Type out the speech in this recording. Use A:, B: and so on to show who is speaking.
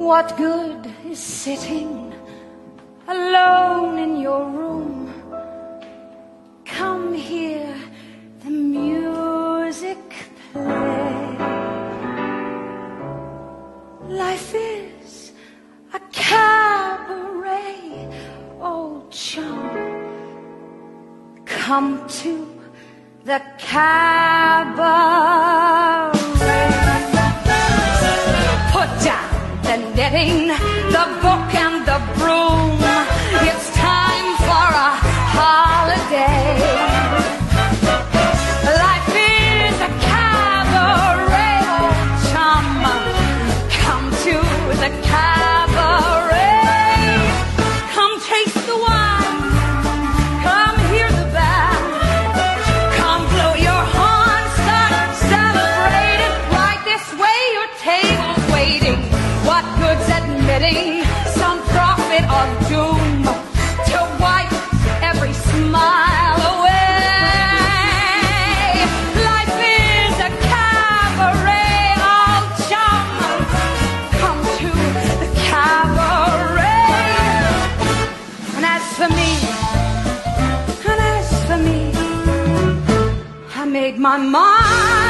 A: What good is sitting alone in your room? Come here, the music play. Life is a cabaret, old chum. Come to the cabaret. wedding made my mind.